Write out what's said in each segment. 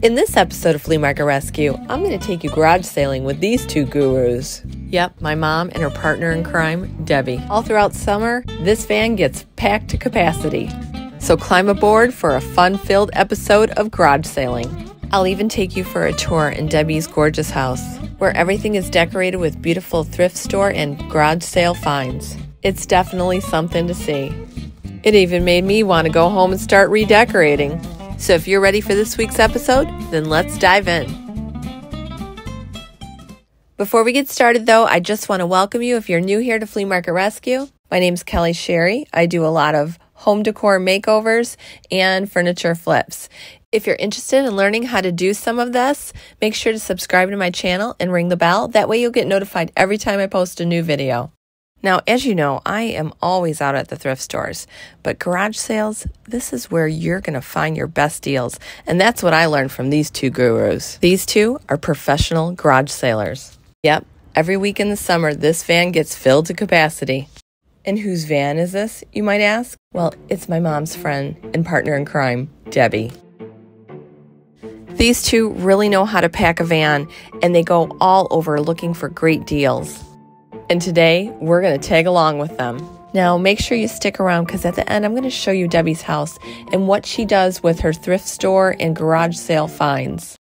In this episode of Flea Market Rescue, I'm going to take you garage sailing with these two gurus. Yep, my mom and her partner in crime, Debbie. All throughout summer, this van gets packed to capacity. So climb aboard for a fun filled episode of garage sailing. I'll even take you for a tour in Debbie's gorgeous house, where everything is decorated with beautiful thrift store and garage sale finds. It's definitely something to see. It even made me want to go home and start redecorating. So if you're ready for this week's episode, then let's dive in. Before we get started, though, I just want to welcome you if you're new here to Flea Market Rescue. My name's Kelly Sherry. I do a lot of home decor makeovers and furniture flips. If you're interested in learning how to do some of this, make sure to subscribe to my channel and ring the bell. That way you'll get notified every time I post a new video. Now, as you know, I am always out at the thrift stores, but garage sales, this is where you're going to find your best deals. And that's what I learned from these two gurus. These two are professional garage sailors. Yep, every week in the summer, this van gets filled to capacity. And whose van is this, you might ask? Well, it's my mom's friend and partner in crime, Debbie. These two really know how to pack a van, and they go all over looking for great deals. And today, we're going to tag along with them. Now, make sure you stick around because at the end, I'm going to show you Debbie's house and what she does with her thrift store and garage sale finds.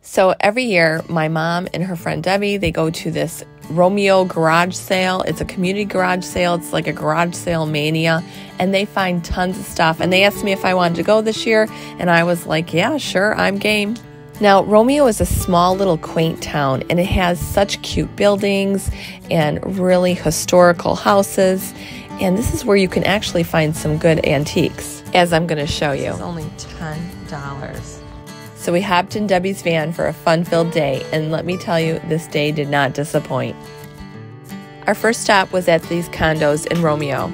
So every year, my mom and her friend Debbie, they go to this Romeo garage sale. It's a community garage sale. It's like a garage sale mania. And they find tons of stuff. And they asked me if I wanted to go this year. And I was like, yeah, sure, I'm game. Now, Romeo is a small little quaint town and it has such cute buildings and really historical houses. And this is where you can actually find some good antiques, as I'm going to show you. It's only $10. So we hopped in Debbie's van for a fun filled day, and let me tell you, this day did not disappoint. Our first stop was at these condos in Romeo.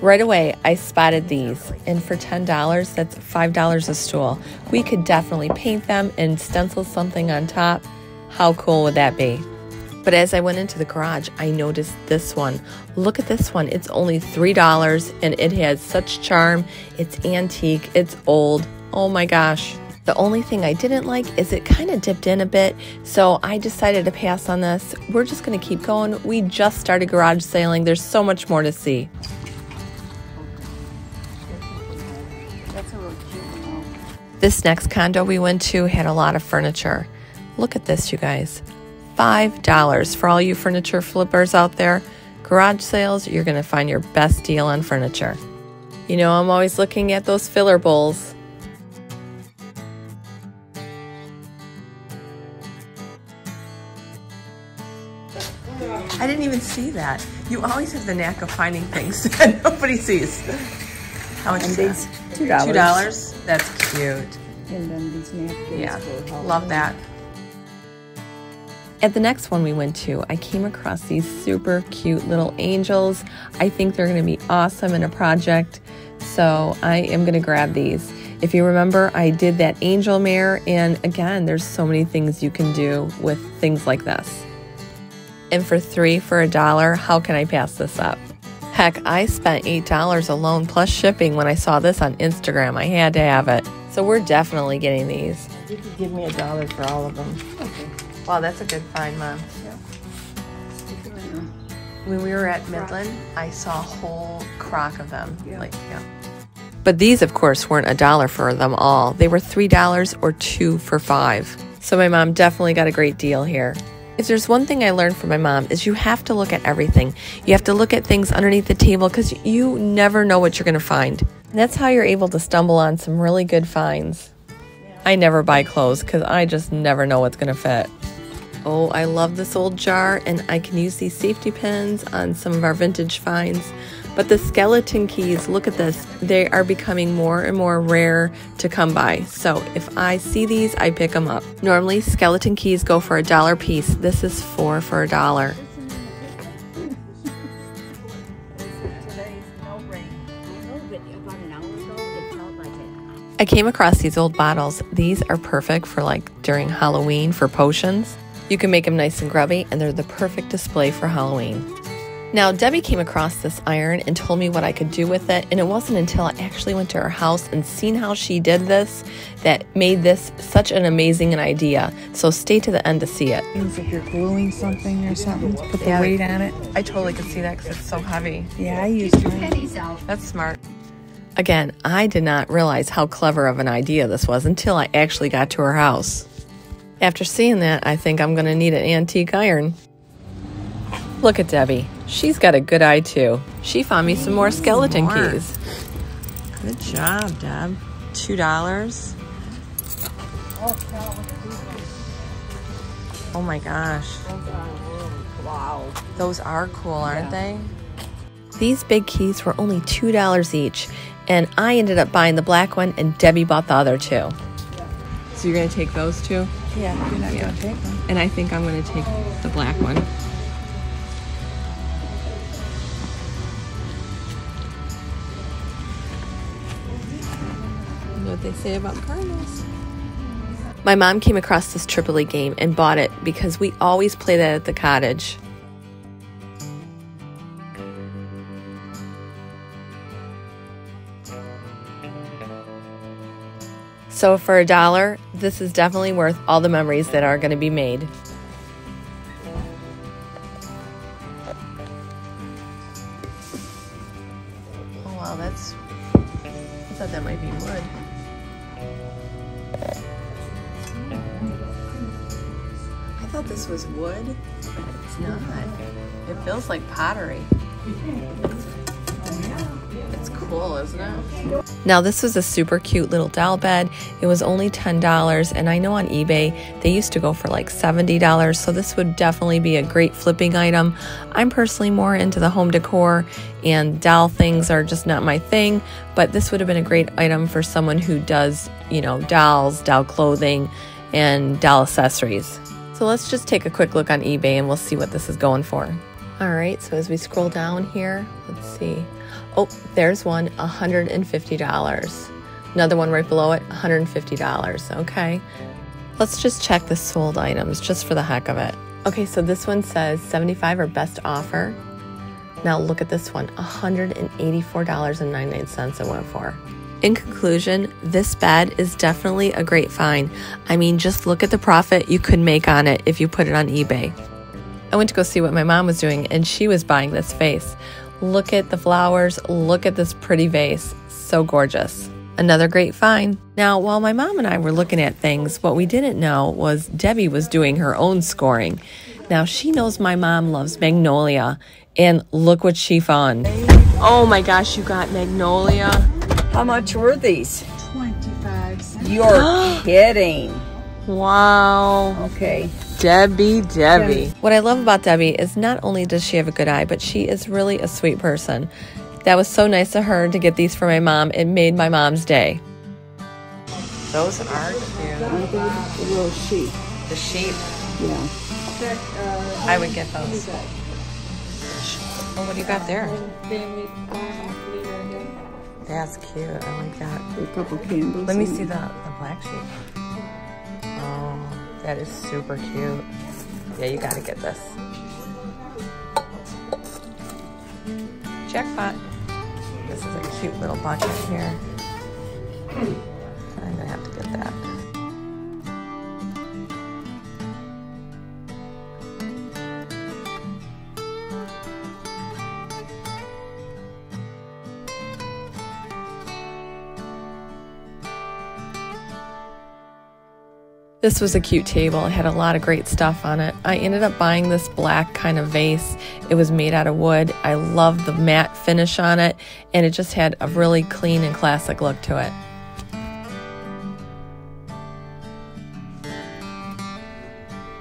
Right away, I spotted these, and for $10, that's $5 a stool. We could definitely paint them and stencil something on top. How cool would that be? But as I went into the garage, I noticed this one. Look at this one. It's only $3 and it has such charm. It's antique, it's old. Oh my gosh. The only thing I didn't like is it kind of dipped in a bit, so I decided to pass on this. We're just going to keep going. We just started garage sailing. There's so much more to see. This next condo we went to had a lot of furniture. Look at this, you guys. $5 for all you furniture flippers out there. Garage sales, you're going to find your best deal on furniture. You know, I'm always looking at those filler bowls. I didn't even see that. You always have the knack of finding things that nobody sees. How much And is that? two dollars. Two dollars? That's cute. And then these napkins Yeah, love that. At the next one we went to, I came across these super cute little angels. I think they're going to be awesome in a project, so I am going to grab these. If you remember, I did that angel mare, and again, there's so many things you can do with things like this. And for three for a dollar, how can I pass this up? Heck, I spent $8 alone plus shipping when I saw this on Instagram. I had to have it. So we're definitely getting these. You could give me a dollar for all of them. Okay. Wow, that's a good find, Mom. When we were at Midland, I saw a whole crock of them. Yeah. Like, yeah. But these, of course, weren't a dollar for them all. They were $3 or two for five. So my mom definitely got a great deal here. If there's one thing I learned from my mom is you have to look at everything. You have to look at things underneath the table because you never know what you're going to find. That's how you're able to stumble on some really good finds. I never buy clothes because I just never know what's going to fit. Oh, I love this old jar, and I can use these safety pins on some of our vintage finds. But the skeleton keys, look at this, they are becoming more and more rare to come by. So if I see these, I pick them up. Normally, skeleton keys go for a dollar piece. This is four for a dollar. I came across these old bottles. These are perfect for like during Halloween for potions. You can make them nice and grubby, and they're the perfect display for Halloween. Now, Debbie came across this iron and told me what I could do with it, and it wasn't until I actually went to her house and seen how she did this that made this such an amazing idea. So stay to the end to see it. Means like you're gluing something or something, put the Yeah. weight on it. I totally could see that because it's so heavy. Yeah, I used use mine. That's smart. Again, I did not realize how clever of an idea this was until I actually got to her house. After seeing that, I think I'm going to need an antique iron. Look at Debbie. She's got a good eye too. She found me some more skeleton More. keys. Good job, Deb. Two dollars. Oh my gosh. Wow. Those are cool, aren't they? These big keys were only $2 each, and I ended up buying the black one, and Debbie bought the other two. So you're going to take those two? Yeah, you're not gonna take them. And I think I'm going to take the black one. What they say about cardinals. My mom came across this Tripoley game and bought it because we always play that at the cottage. So for a dollar, this is definitely worth all the memories that are going to be made. Now, this was a super cute little doll bed. It was only $10, and I know on eBay they used to go for like $70, so this would definitely be a great flipping item. I'm personally more into the home decor, and doll things are just not my thing, but this would have been a great item for someone who does, you know, dolls, doll clothing, and doll accessories. So let's just take a quick look on eBay and we'll see what this is going for. All right, so as we scroll down here, let's see. Oh, there's one, $150. Another one right below it, $150. Okay. Let's just check the sold items just for the heck of it. Okay, so this one says 75 or best offer. Now look at this one, $184.99 it went for. In conclusion, this bed is definitely a great find. I mean, just look at the profit you could make on it if you put it on eBay. I went to go see what my mom was doing, and she was buying this vase. Look at the flowers, look at this pretty vase. So gorgeous. Another great find. Now, while my mom and I were looking at things, what we didn't know was Debbie was doing her own scoring. Now, she knows my mom loves Magnolia, and look what she found. Oh my gosh, you got Magnolia. How much were these? 25 cents. You're kidding. Wow. Okay. Debbie, Debbie. What I love about Debbie is not only does she have a good eye, but she is really a sweet person. That was so nice of her to get these for my mom. It made my mom's day. Those are cute. The little sheep. The sheep. Yeah. I would get those. Oh, what do you got there? That's cute. I like that. A couple candles. Let me see the, the black sheep. Oh, that is super cute. Yeah, you gotta get this. Jackpot. This is a cute little bucket here. I'm gonna have to get that. This was a cute table. It had a lot of great stuff on it. I ended up buying this black kind of vase. It was made out of wood. I love the matte finish on it, and it just had a really clean and classic look to it.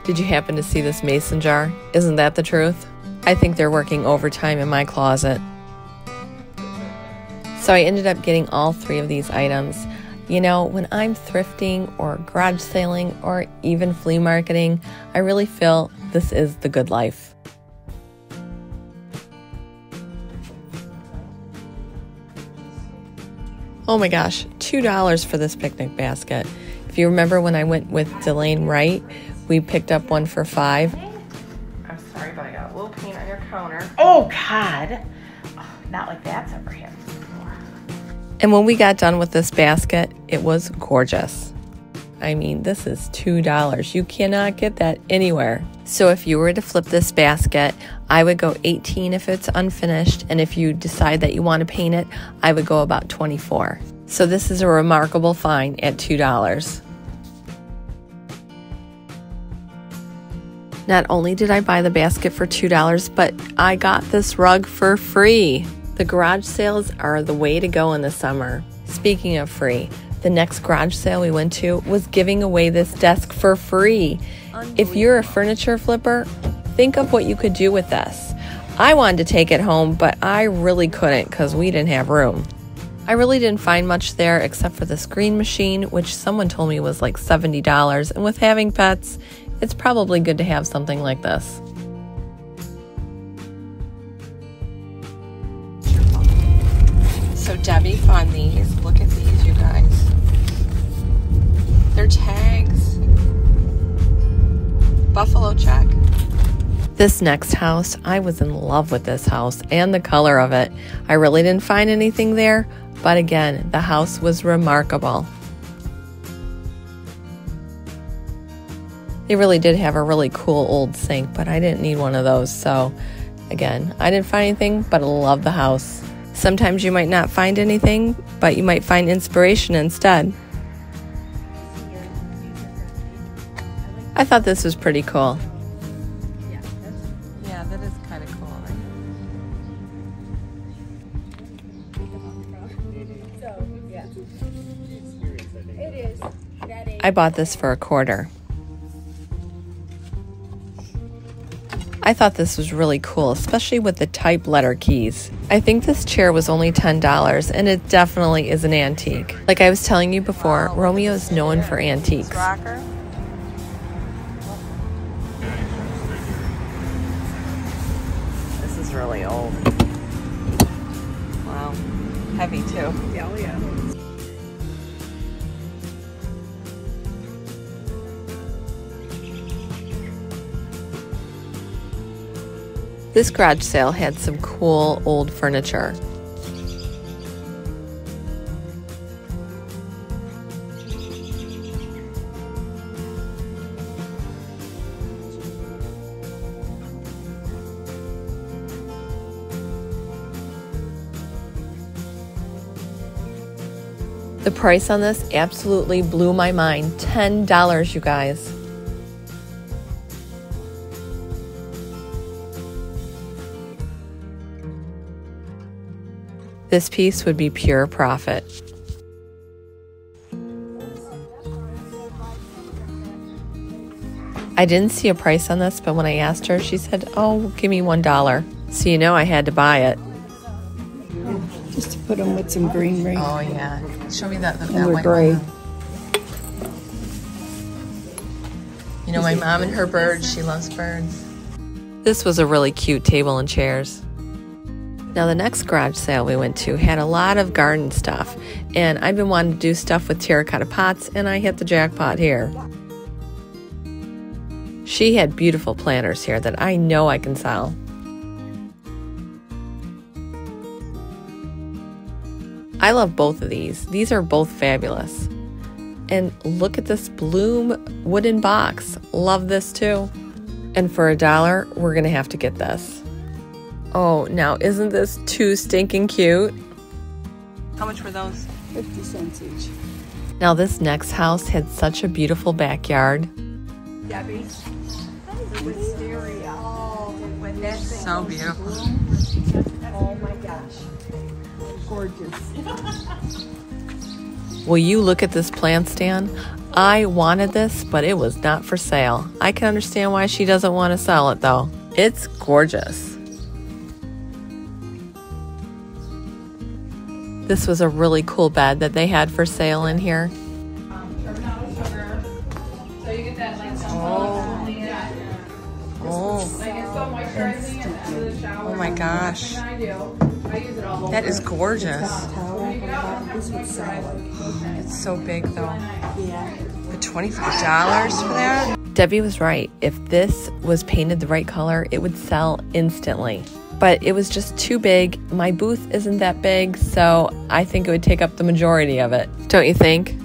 Did you happen to see this mason jar? Isn't that the truth? I think they're working overtime in my closet. So I ended up getting all three of these items. You know, when I'm thrifting or garage sailing or even flea marketing, I really feel this is the good life. Oh my gosh, $2 for this picnic basket. If you remember when I went with Delane Wright, we picked up one for five. I'm sorry, but I got a little paint on your counter. Oh, God. Oh, not like that's ever happened before. And when we got done with this basket, it was gorgeous. I mean, this is $2. You cannot get that anywhere. So if you were to flip this basket, I would go 18 if it's unfinished, and if you decide that you want to paint it, I would go about 24. So this is a remarkable find at $2. Not only did I buy the basket for $2, but I got this rug for free. The garage sales are the way to go in the summer. Speaking of free, the next garage sale we went to was giving away this desk for free. If you're a furniture flipper, think of what you could do with this. I wanted to take it home, but I really couldn't because we didn't have room. I really didn't find much there except for the screen machine, which someone told me was like $70. And with having pets, it's probably good to have something like this. Found these. Look at these, you guys. They're tags. Buffalo check. This next house, I was in love with this house and the color of it. I really didn't find anything there, but again, the house was remarkable. They really did have a really cool old sink, but I didn't need one of those. So, again, I didn't find anything, but I love the house. Sometimes you might not find anything, but you might find inspiration instead. I thought this was pretty cool. Yeah, that is kind of cool, right? I bought this for a quarter. I thought this was really cool, especially with the type letter keys. I think this chair was only $10 and it definitely is an antique. Like I was telling you before, Romeo is known for antiques. This is really old. Wow. Heavy too. Yeah, oh, yeah. This garage sale had some cool old furniture. The price on this absolutely blew my mind. $10, you guys. This piece would be pure profit. I didn't see a price on this, but when I asked her, she said, Oh, give me one dollar. So you know I had to buy it. Just to put them with some greenery. Oh yeah. Show me that, that, And we're gray. You know, my mom and her birds, she loves birds. This was a really cute table and chairs. Now, the next garage sale we went to had a lot of garden stuff, and I've been wanting to do stuff with terracotta pots, and I hit the jackpot here. She had beautiful planters here that I know I can sell. I love both of these. These are both fabulous. And look at this bloom wooden box. Love this too. And for a dollar, we're going to have to get this. Oh, now isn't this too stinking cute? How much were those? 50 cents each. Now, this next house had such a beautiful backyard. Debbie. So oh, beautiful. Oh my gosh. Gorgeous. Will you look at this plant stand? I wanted this, but it was not for sale. I can understand why she doesn't want to sell it though. It's gorgeous. This was a really cool bed that they had for sale in here. Oh. Oh. oh my gosh. That is gorgeous. This would sell like. It's so big though. Yeah. But $25 for that? Debbie was right. If this was painted the right color, it would sell instantly. But it was just too big. My booth isn't that big, so I think it would take up the majority of it. Don't you think?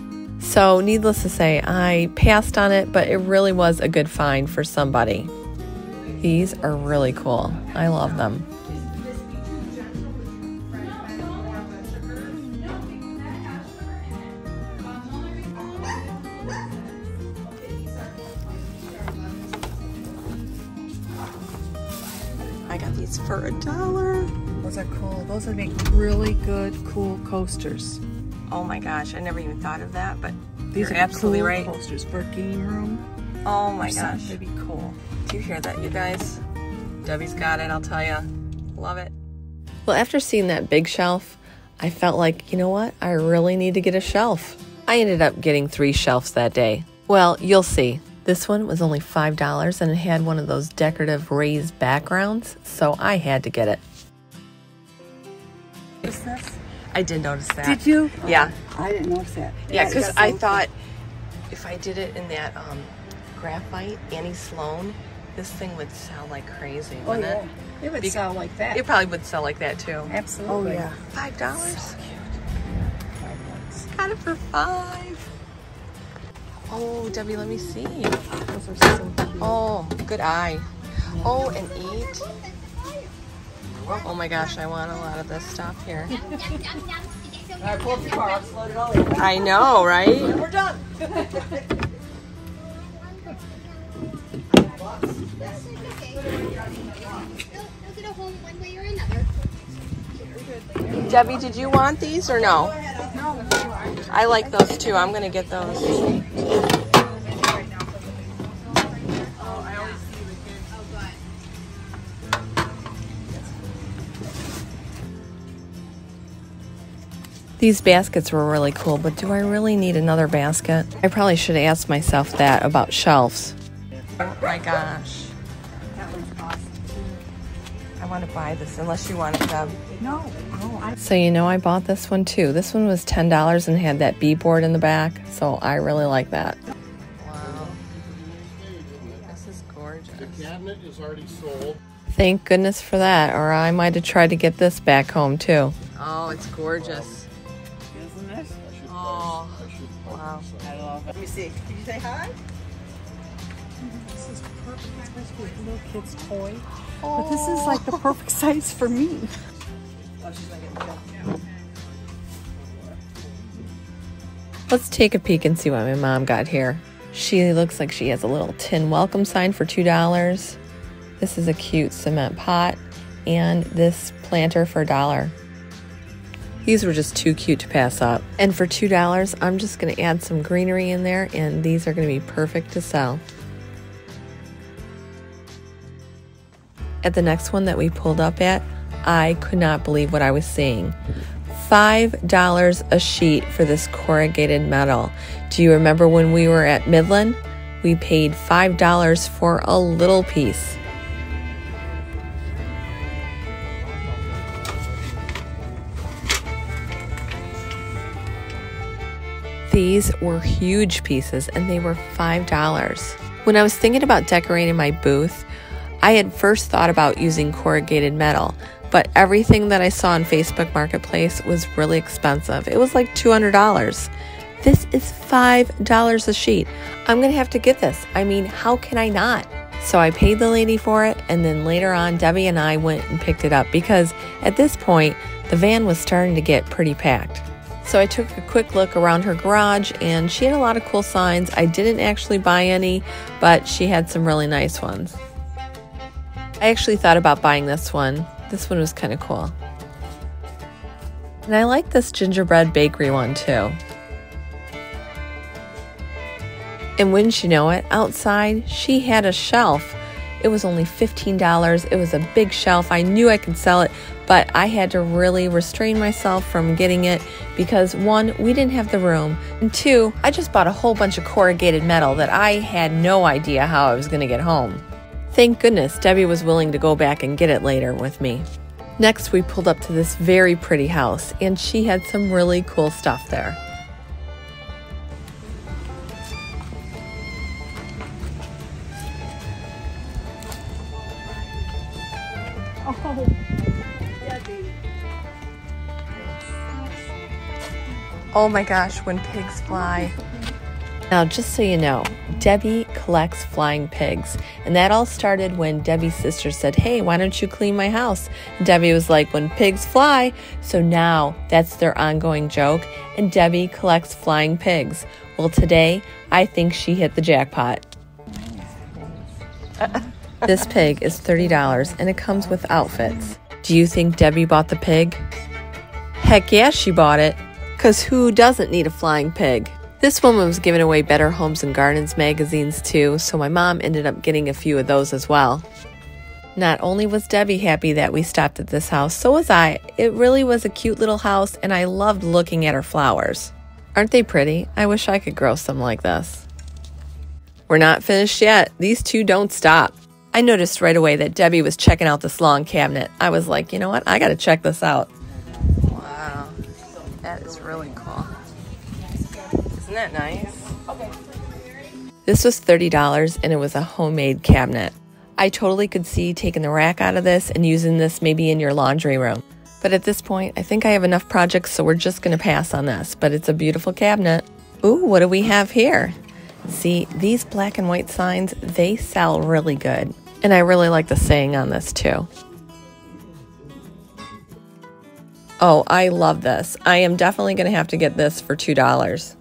So, needless to say, I passed on it, but it really was a good find for somebody. These are really cool. I love them. I got these for a dollar. Those are cool. Those would make really good, cool coasters. Oh my gosh, I never even thought of that, but These you're are absolutely cool right. coasters for a game room. Oh my or something. gosh. They'd be cool. Do you hear that, you guys? Debbie's got it, I'll tell you. Love it. Well, after seeing that big shelf, I felt like, you know what? I really need to get a shelf. I ended up getting three shelves that day. Well, you'll see. This one was only $5 and it had one of those decorative raised backgrounds, so I had to get it. I did notice that. Did you? Yeah. I didn't notice that. Yeah, because got I thought if I did it in that um, graphite Annie Sloan, this thing would sell like crazy, Oh wouldn't yeah. it? It would Be- sell like that. It probably would sell like that too. Absolutely. Oh, yeah. Five dollars. Cute. Got it for five. Oh, Debbie, let me see. Those are so cute. Oh, good eye. Oh, and eat. Oh my gosh, I want a lot of this stuff here. Alright, pull up your car, let's load it all in. I know, right? We're done. That's like okay. They'll, they'll get a home one way or another. Debbie, did you want these or no? I like those too. I'm gonna get those. These baskets were really cool, but do I really need another basket? I probably should ask myself that about shelves. Oh my gosh. That one's awesome. I want to buy this unless you want it, Deb. No, no, I So you know I bought this one too. This one was ten dollars and had that B board in the back, so I really like that. Wow, this is gorgeous. The cabinet is already sold. Thank goodness for that, or I might have tried to get this back home too. Oh, it's gorgeous. isn't it? Oh, wow. I love it. Let me see. Did you say hi? This is perfect. It's supposed to be a little kid's toy. But this is like the perfect size for me. Let's take a peek and see what my mom got here. She looks like she has a little tin welcome sign for $2. This is a cute cement pot and this planter for a dollar. These were just too cute to pass up. And for $2, I'm just going to add some greenery in there and these are going to be perfect to sell. At the next one that we pulled up at, I could not believe what I was seeing. $5 a sheet for this corrugated metal. Do you remember when we were at Midland? We paid $5 for a little piece. These were huge pieces and they were $5. When I was thinking about decorating my booth, I had first thought about using corrugated metal, but everything that I saw on Facebook Marketplace was really expensive. It was like $200. This is $5 a sheet. I'm going to have to get this. I mean, how can I not? So I paid the lady for it, and then later on, Debbie and I went and picked it up because at this point, the van was starting to get pretty packed. So I took a quick look around her garage, and she had a lot of cool signs. I didn't actually buy any, but she had some really nice ones. I actually thought about buying this one. This one was kind of cool. And I like this gingerbread bakery one too. And wouldn't you know it, outside she had a shelf. It was only $15. It was a big shelf. I knew I could sell it, but I had to really restrain myself from getting it because one, we didn't have the room, and two, I just bought a whole bunch of corrugated metal that I had no idea how I was going to get home. Thank goodness Debbie was willing to go back and get it later with me. Next, we pulled up to this very pretty house, and she had some really cool stuff there. Oh, oh my gosh, when pigs fly. Now, just so you know, Debbie collects flying pigs. And that all started when Debbie's sister said, Hey, why don't you clean my house? And Debbie was like, When pigs fly. So now that's their ongoing joke. And Debbie collects flying pigs. Well, today, I think she hit the jackpot. this pig is $30 and it comes with outfits. Do you think Debbie bought the pig? Heck yeah, she bought it. Because who doesn't need a flying pig? This woman was giving away Better Homes and Gardens magazines too, so my mom ended up getting a few of those as well. Not only was Debbie happy that we stopped at this house, so was I. It really was a cute little house, and I loved looking at her flowers. Aren't they pretty? I wish I could grow some like this. We're not finished yet. These two don't stop. I noticed right away that Debbie was checking out this long cabinet. I was like, you know what? I got to check this out. Wow, that is really cool. Isn't that nice? Okay. This was $30 and it was a homemade cabinet. I totally could see taking the rack out of this and using this maybe in your laundry room. But at this point, I think I have enough projects, so we're just going to pass on this. But it's a beautiful cabinet. Ooh, what do we have here? See, these black and white signs, they sell really good. And I really like the saying on this too. Oh, I love this. I am definitely going to have to get this for $2.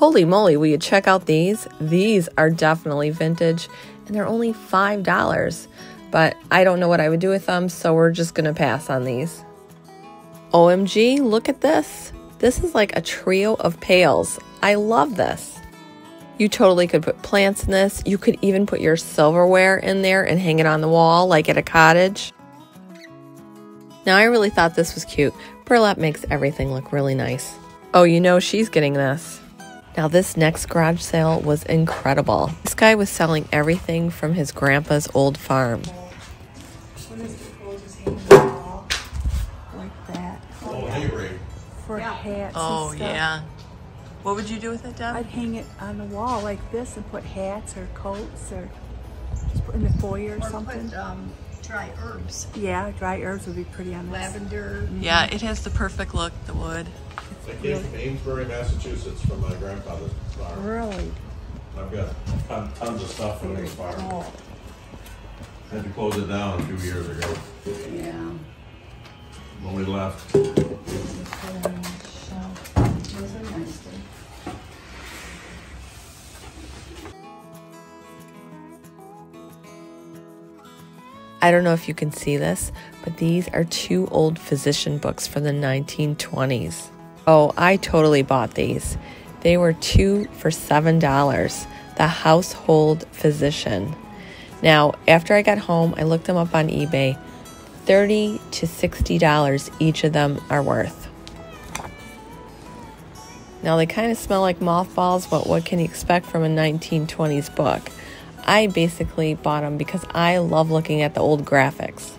Holy moly, will you check out these? These are definitely vintage and they're only $5. But I don't know what I would do with them, so we're just to pass on these. OMG, look at this. This is like a trio of pails. I love this. You totally could put plants in this. You could even put your silverware in there and hang it on the wall like at a cottage. Now, I really thought this was cute. Burlap makes everything look really nice. Oh, you know she's getting this. Now, this next garage sale was incredible. This guy was selling everything from his grandpa's old farm. Like that. Oh. For hats Oh, and stuff. yeah. What would you do with it, Deb? I'd hang it on the wall like this and put hats or coats or just put in the foyer or, something. Put, um, dry herbs, yeah, dry herbs would be pretty on this. lavender. Yeah, it has the perfect look, the wood. I came from Amesbury, Massachusetts from my grandfather's farm. Really? I've got ton- tons of stuff from his farm. Oh, Had to close it down a few years ago Yeah. when we left. Put it on the shelf. Those are nice. too. I don't know if you can see this, but these are two old physician books from the 1920s. Oh, I totally bought these. They were two for $7. The Household Physician. Now, after I got home, I looked them up on eBay. 30 to $60 each of them are worth. Now, they kind of smell like mothballs, but what can you expect from a 1920s book? I basically bought them because I love looking at the old graphics.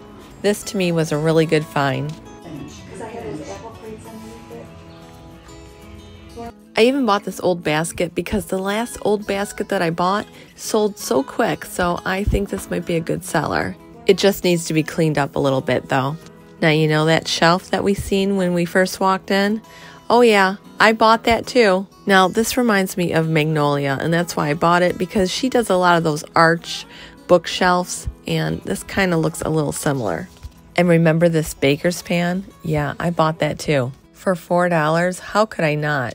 This to me was a really good find. I even bought this old basket because the last old basket that I bought sold so quick, so I think this might be a good seller. It just needs to be cleaned up a little bit though. Now, you know that shelf that we seen when we first walked in? Oh, yeah, I bought that too. Now, this reminds me of Magnolia, and that's why I bought it because she does a lot of those arch bookshelves, and this kind of looks a little similar. And remember this baker's pan? Yeah, I bought that too. For $4, how could I not?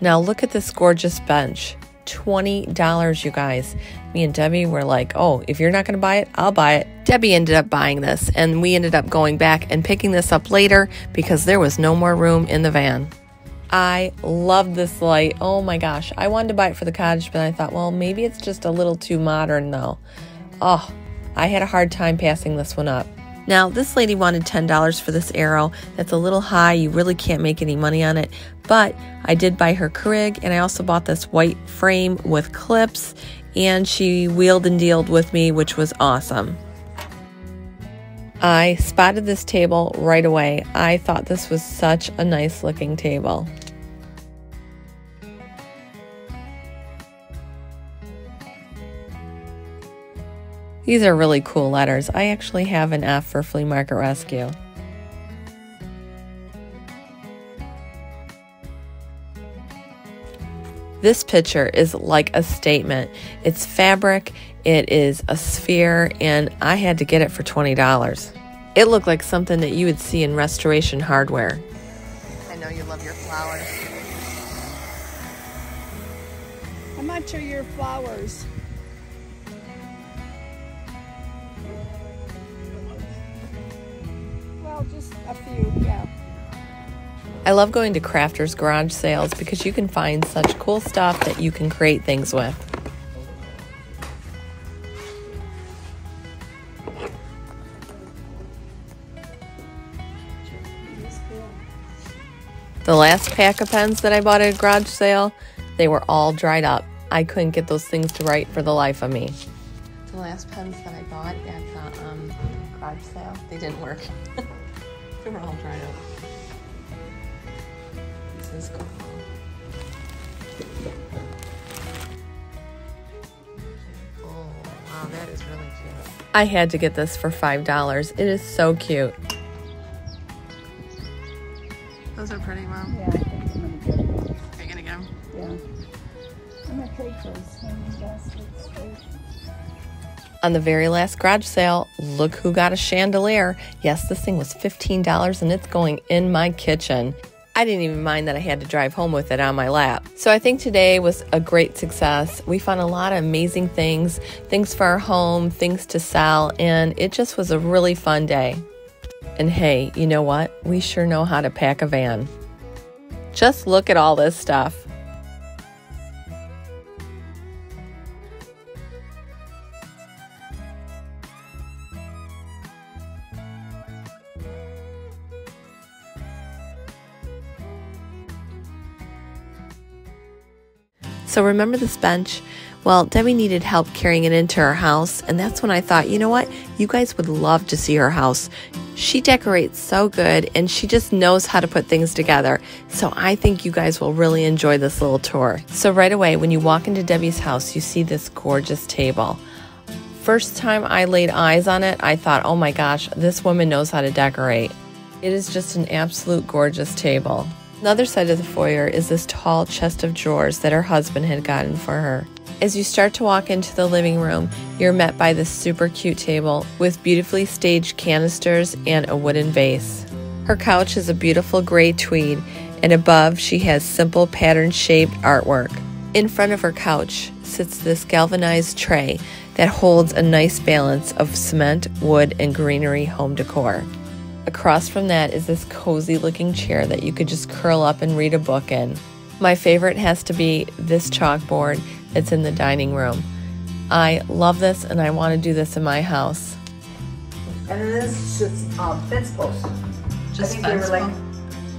Now look at this gorgeous bench. $20, you guys. Me and Debbie were like, oh, if you're not going to buy it, I'll buy it. Debbie ended up buying this, and we ended up going back and picking this up later because there was no more room in the van. I love this light. Oh my gosh. I wanted to buy it for the cottage, but I thought, well, maybe it's just a little too modern though. Oh, I had a hard time passing this one up. Now, this lady wanted $10 for this arrow. That's a little high. You really can't make any money on it. But I did buy her Keurig, and I also bought this white frame with clips, and she wheeled and dealed with me, which was awesome. I spotted this table right away. I thought this was such a nice looking table. These are really cool letters. I actually have an F for Flea Market Rescue. This picture is like a statement. It's fabric, it is a sphere, and I had to get it for $20. It looked like something that you would see in restoration hardware. I know you love your flowers. I'm not sure your flowers. Well, just a few, yeah. I love going to crafters garage sales because you can find such cool stuff that you can create things with. The last pack of pens that I bought at a garage sale, they were all dried up. I couldn't get those things to write for the life of me. The last pens that I bought at the um, garage sale, they didn't work. they were all dried up. This is cool. Oh, wow, that is really cute. I had to get this for $5. It is so cute. Those are pretty, Mom. Yeah, I think I'm gonna get them. Are you gonna get them? Yeah. I'm gonna take those hanging baskets straight. On the very last garage sale, look who got a chandelier. Yes, this thing was $15 and it's going in my kitchen. I didn't even mind that I had to drive home with it on my lap. So I think today was a great success. We found a lot of amazing things, things for our home, things to sell, and it just was a really fun day. And hey, you know what? We sure know how to pack a van. Just look at all this stuff. So remember this bench? Well, Debbie needed help carrying it into her house, and that's when I thought, you know what? You guys would love to see her house. She decorates so good and she just knows how to put things together. So I think you guys will really enjoy this little tour. So right away, when you walk into Debbie's house, you see this gorgeous table. First time I laid eyes on it, I thought, oh my gosh, this woman knows how to decorate. It is just an absolute gorgeous table. Another side of the foyer is this tall chest of drawers that her husband had gotten for her. As you start to walk into the living room, you're met by this super cute table with beautifully staged canisters and a wooden vase. Her couch is a beautiful gray tweed, and above she has simple pattern shaped artwork. In front of her couch sits this galvanized tray that holds a nice balance of cement, wood, and greenery home decor. Across from that is this cozy looking chair that you could just curl up and read a book in. My favorite has to be this chalkboard that's in the dining room. I love this and I want to do this in my house. And then this is just um, fence posts. Just I think they were like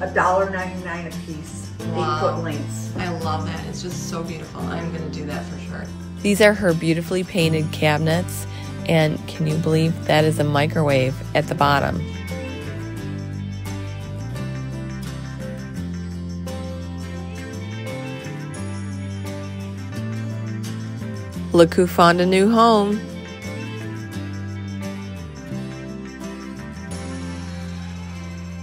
a dollar ninety nine a piece, Wow. eight foot lengths. I love that. It's just so beautiful. I'm going to do that for sure. These are her beautifully painted cabinets. And can you believe that is a microwave at the bottom? Look who found a new home.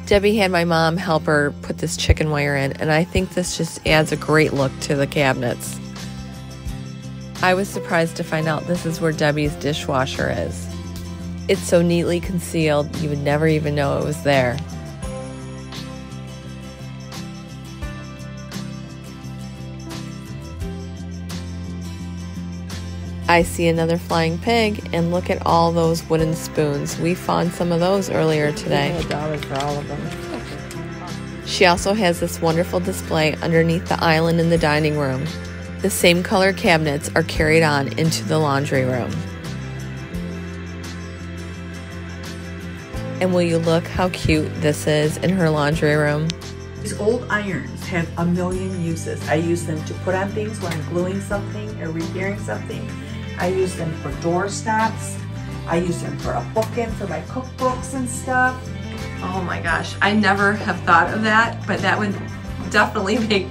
Debbie had my mom help her put this chicken wire in, and I think this just adds a great look to the cabinets. I was surprised to find out this is where Debbie's dishwasher is. It's so neatly concealed, you would never even know it was there. I see another flying pig, and look at all those wooden spoons. We found some of those earlier today. A dollar for all of them. She also has this wonderful display underneath the island in the dining room. The same color cabinets are carried on into the laundry room. And will you look how cute this is in her laundry room? These old irons have a million uses. I use them to put on things when I'm gluing something or repairing something. I use them for door stops. I use them for a bookend for my cookbooks and stuff. Oh my gosh, I never have thought of that, but that would definitely make.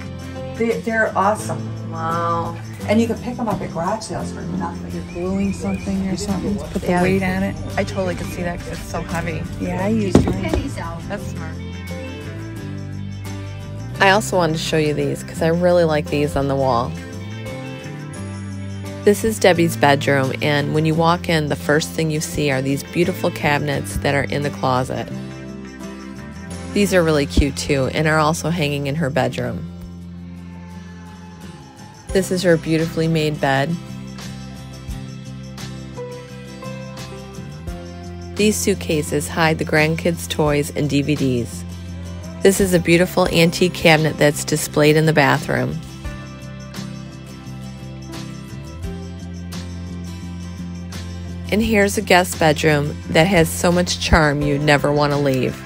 They, they're awesome. Wow. And you can pick them up at garage sales for nothing. You're gluing something or something to put the Yeah. weight on it. I totally could see that because it's so heavy. Yeah, I use mine. Pennies out. That's smart. I also wanted to show you these because I really like these on the wall. This is Debbie's bedroom, and when you walk in, the first thing you see are these beautiful cabinets that are in the closet. These are really cute too, and are also hanging in her bedroom. This is her beautifully made bed. These suitcases hide the grandkids' toys and DVDs. This is a beautiful antique cabinet that's displayed in the bathroom. And here's a guest bedroom that has so much charm you'd never want to leave.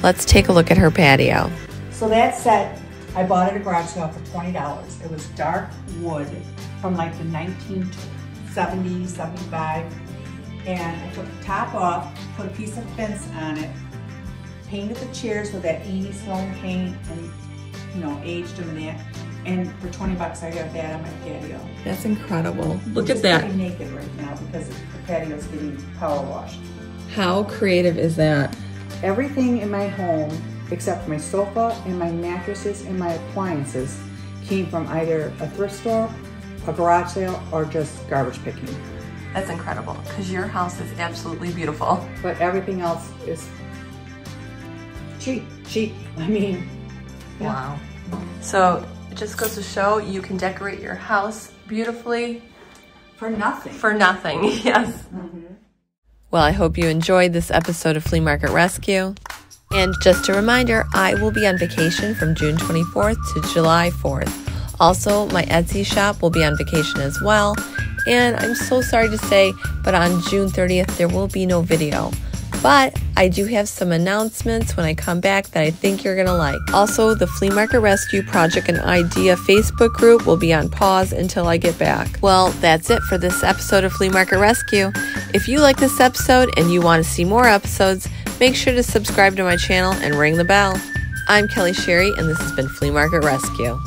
Let's take a look at her patio. So that set, I bought at a garage sale for twenty dollars. It was dark wood from like the 1970s, 75. And I took the top off, put a piece of fence on it, painted the chairs with that Annie Sloan paint and, you know, aged them in that. And for 20 bucks, I got that on my patio. That's incredible. Look Which at is that. pretty naked right now because the patio's getting power washed. How creative is that? Everything in my home, except my sofa and my mattresses and my appliances, came from either a thrift store, a garage sale, or just garbage picking. That's incredible because your house is absolutely beautiful. But everything else is cheap, cheap. I mean, Wow. So it just goes to show you can decorate your house beautifully for nothing. for nothing. Yes. Mm-hmm. Well, I hope you enjoyed this episode of Flea Market Rescue. And just a reminder, I will be on vacation from June 24th to July 4th. Also, my Etsy shop will be on vacation as well. And I'm so sorry to say, but on June 30th, there will be no video. But I do have some announcements when I come back that I think you're to like. Also, the Flea Market Rescue Project and Idea Facebook group will be on pause until I get back. Well, that's it for this episode of Flea Market Rescue. If you like this episode and you want to see more episodes, make sure to subscribe to my channel and ring the bell. I'm Kelly Sherry, and this has been Flea Market Rescue.